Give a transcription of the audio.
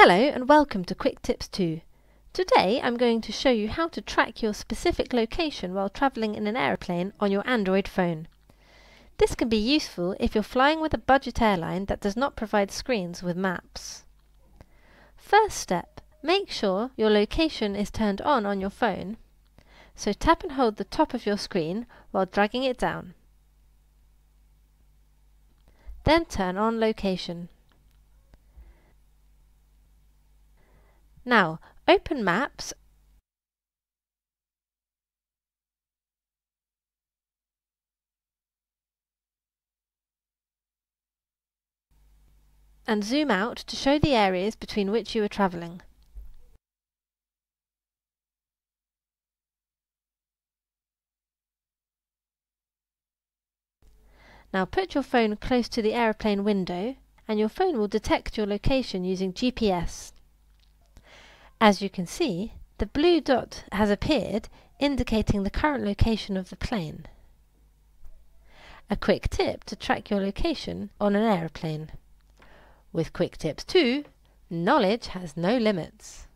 Hello and welcome to Quick Tips To. Today I'm going to show you how to track your specific location while travelling in an aeroplane on your Android phone. This can be useful if you're flying with a budget airline that does not provide screens with maps. First step, make sure your location is turned on on your phone. So tap and hold the top of your screen while dragging it down. Then turn on location. Now, open Maps and zoom out to show the areas between which you are travelling. Now put your phone close to the aeroplane window and your phone will detect your location using GPS. As you can see, the blue dot has appeared indicating the current location of the plane. A quick tip to track your location on an aeroplane. With Quick Tips To, knowledge has no limits.